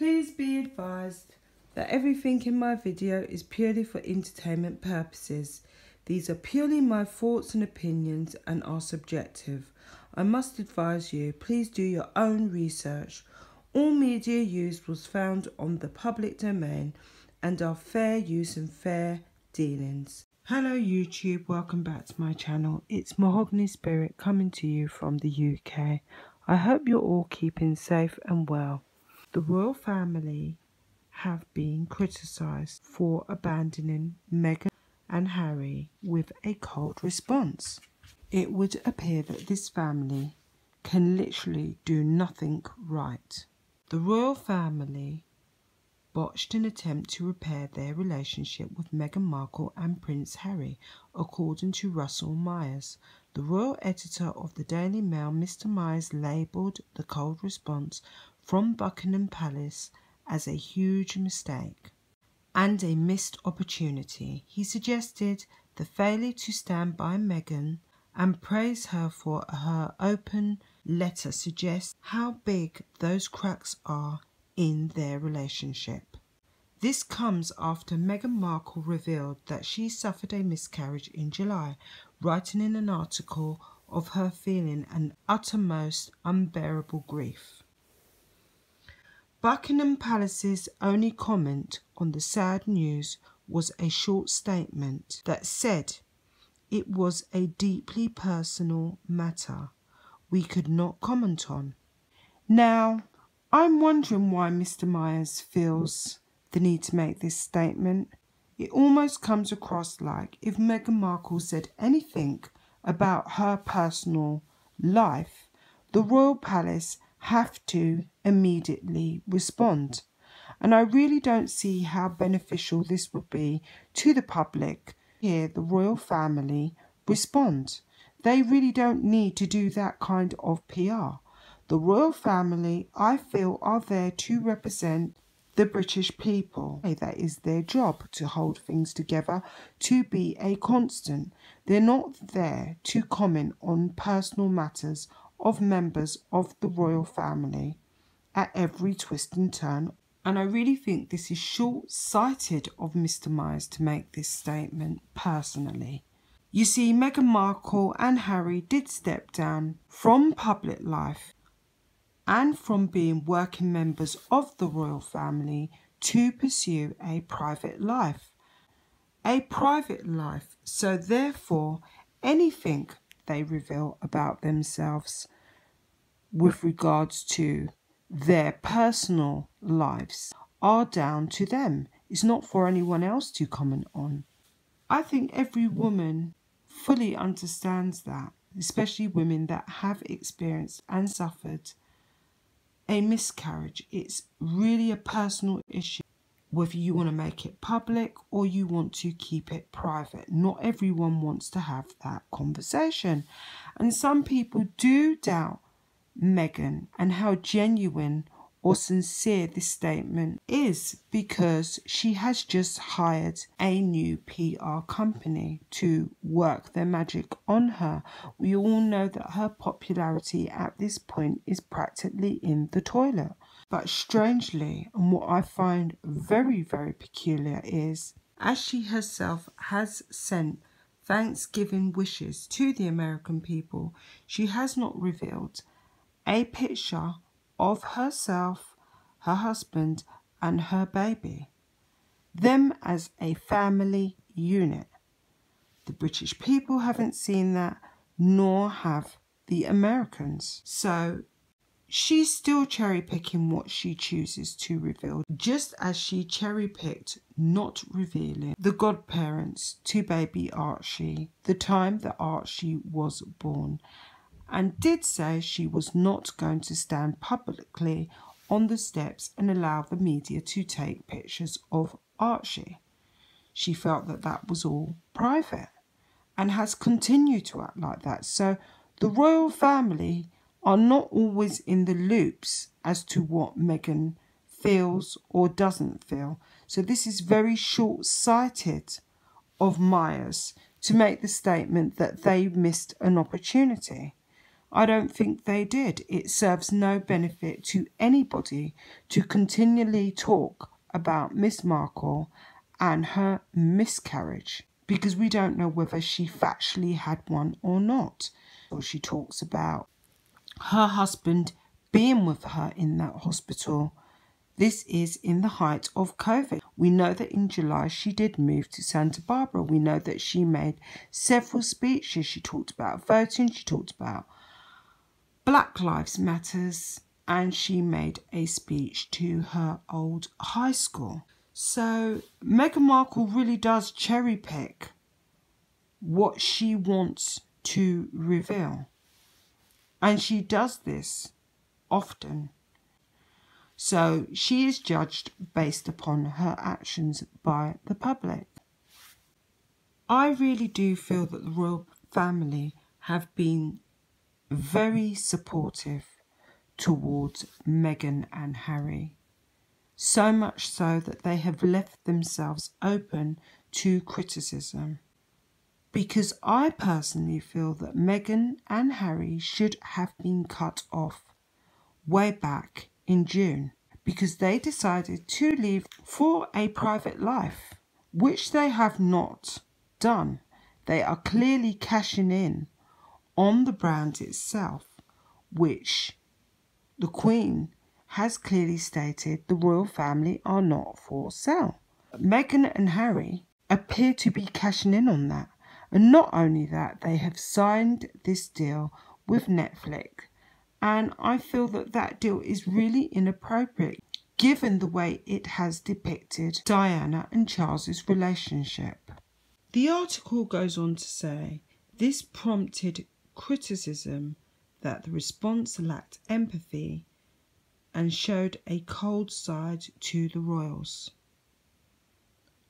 Please be advised that everything in my video is purely for entertainment purposes. These are purely my thoughts and opinions and are subjective. I must advise you, please do your own research. All media used was found on the public domain and are fair use and fair dealings. Hello YouTube, welcome back to my channel. It's Mahogany Spirit coming to you from the UK. I hope you're all keeping safe and well. The royal family have been criticised for abandoning Meghan and Harry with a cold response. It would appear that this family can literally do nothing right. The royal family botched an attempt to repair their relationship with Meghan Markle and Prince Harry, according to Russell Myers, the royal editor of the Daily Mail. Mr. Myers labelled the cold response from Buckingham Palace as a huge mistake and a missed opportunity. He suggested the failure to stand by Meghan and praise her for her open letter suggests how big those cracks are in their relationship. This comes after Meghan Markle revealed that she suffered a miscarriage in July, writing in an article of her feeling an uttermost unbearable grief. Buckingham Palace's only comment on the sad news was a short statement that said it was a deeply personal matter we could not comment on. Now, I'm wondering why Mr. Myers feels the need to make this statement. It almost comes across like if Meghan Markle said anything about her personal life, the royal palace have to immediately respond. And I really don't see how beneficial this would be to the public. Here, the royal family respond. They really don't need to do that kind of PR. The royal family, I feel, are there to represent the British people. That is their job to hold things together, to be a constant. They're not there to comment on personal matters of members of the royal family at every twist and turn. And I really think this is short sighted of Mr. Myers to make this statement personally. You see, Meghan Markle and Harry did step down from public life and from being working members of the royal family to pursue a private life. A private life, so therefore, anything they reveal about themselves with regards to their personal lives are down to them. It's not for anyone else to comment on. I think every woman fully understands that, especially women that have experienced and suffered a miscarriage. It's really a personal issue whether you want to make it public or you want to keep it private. Not everyone wants to have that conversation. And some people do doubt Meghan and how genuine or sincere this statement is because she has just hired a new PR company to work their magic on her. We all know that her popularity at this point is practically in the toilet. But strangely, and what I find very, very peculiar is as she herself has sent Thanksgiving wishes to the American people, she has not revealed a picture of herself, her husband, and her baby. Them as a family unit. The British people haven't seen that, nor have the Americans. So she's still cherry picking what she chooses to reveal, just as she cherry picked not revealing the godparents to baby Archie the time that Archie was born and did say she was not going to stand publicly on the steps and allow the media to take pictures of Archie. She felt that that was all private and has continued to act like that. So the royal family are not always in the loops as to what Meghan feels or doesn't feel. So this is very short sighted of Myers to make the statement that they missed an opportunity. I don't think they did. It serves no benefit to anybody to continually talk about Miss Markle and her miscarriage because we don't know whether she factually had one or not. Or she talks about her husband being with her in that hospital. This is in the height of COVID. We know that in July she did move to Santa Barbara. We know that she made several speeches. She talked about voting, she talked about Black Lives Matters, and she made a speech to her old high school. So Meghan Markle really does cherry pick what she wants to reveal. And she does this often. So she is judged based upon her actions by the public. I really do feel that the royal family have been very supportive towards Meghan and Harry. So much so that they have left themselves open to criticism. Because I personally feel that Meghan and Harry should have been cut off way back in June because they decided to leave for a private life, which they have not done. They are clearly cashing in on the brand itself, which the Queen has clearly stated the royal family are not for sale. Meghan and Harry appear to be cashing in on that. And not only that, they have signed this deal with Netflix. And I feel that that deal is really inappropriate given the way it has depicted Diana and Charles's relationship. The article goes on to say this prompted criticism that the response lacked empathy and showed a cold side to the royals.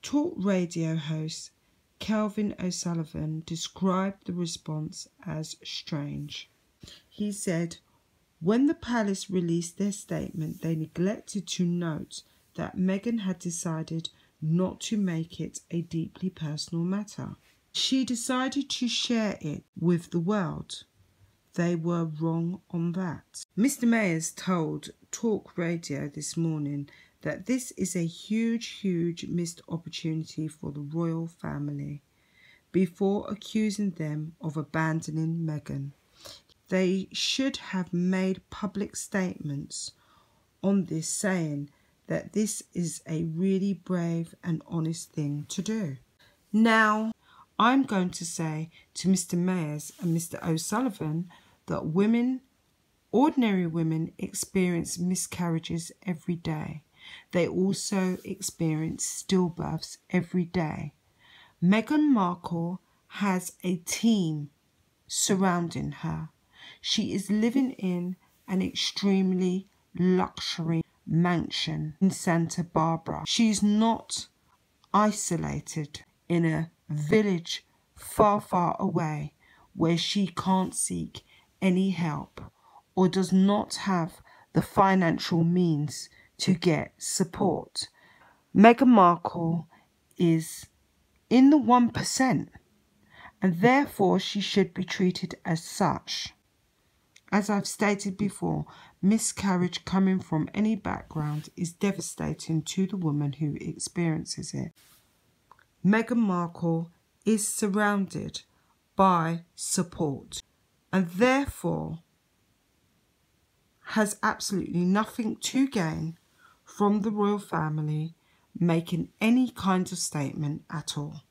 Talk radio host Kevin O'Sullivan described the response as strange. He said, When the palace released their statement, they neglected to note that Meghan had decided not to make it a deeply personal matter. She decided to share it with the world. They were wrong on that. Mr. Mayers told Talk Radio this morning that this is a huge, huge missed opportunity for the royal family before accusing them of abandoning Meghan. They should have made public statements on this saying that this is a really brave and honest thing to do. Now, I'm going to say to Mr. Mayers and Mr. O'Sullivan that women, ordinary women, experience miscarriages every day. They also experience stillbirths every day. Meghan Markle has a team surrounding her. She is living in an extremely luxury mansion in Santa Barbara. She's not isolated in a village far, far away where she can't seek any help or does not have the financial means to get hmm. support. Meghan Markle is in the 1%, and therefore she should be treated as such. As I've stated before, miscarriage coming from any background is devastating to the woman who experiences it. Meghan Markle is surrounded by support and therefore has absolutely nothing to gain from the royal family making any kind of statement at all.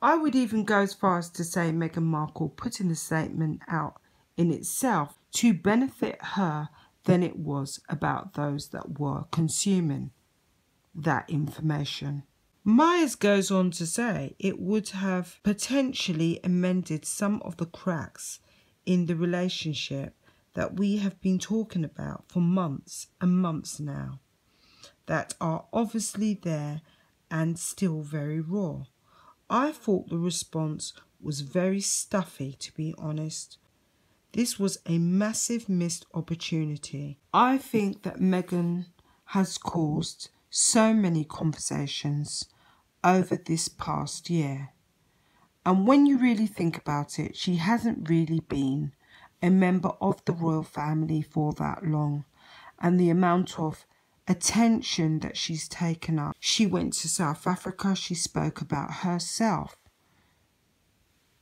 I would even go as far as to say Meghan Markle putting the statement out in itself to benefit her than it was about those that were consuming that information. Myers goes on to say it would have potentially amended some of the cracks in the relationship that we have been talking about for months and months now, that are obviously there and still very raw. I thought the response was very stuffy, to be honest. This was a massive missed opportunity. I think that Meghan has caused so many conversations over this past year. And when you really think about it, she hasn't really been a member of the royal family for that long and the amount of attention that she's taken up. She went to South Africa, she spoke about herself.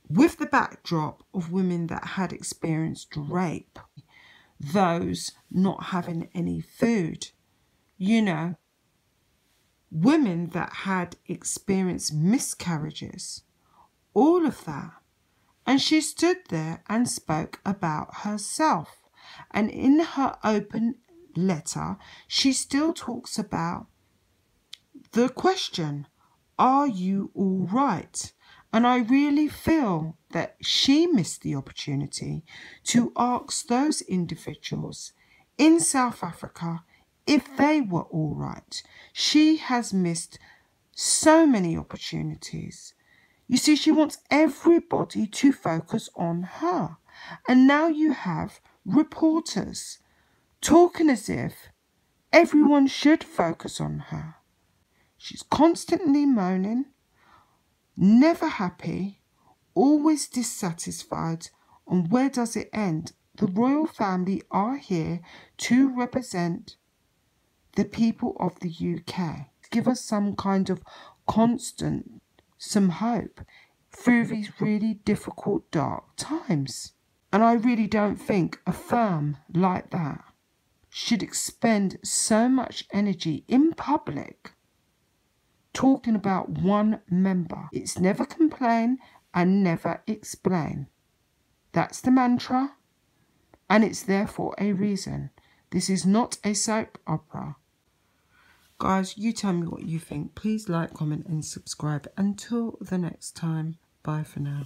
With the backdrop of women that had experienced rape, those not having any food, you know, women that had experienced miscarriages, all of that. And she stood there and spoke about herself. And in her open letter, she still talks about the question Are you all right? And I really feel that she missed the opportunity to ask those individuals in South Africa if they were all right. She has missed so many opportunities. You see, she wants everybody to focus on her. And now you have reporters talking as if everyone should focus on her. She's constantly moaning, never happy, always dissatisfied. And where does it end? The royal family are here to represent the people of the UK. Give us some kind of constant, some hope through these really difficult, dark times. And I really don't think a firm like that should expend so much energy in public talking about one member. It's never complain and never explain. That's the mantra, and it's there for a reason. This is not a soap opera. Guys, you tell me what you think. Please like, comment, and subscribe. Until the next time, bye for now.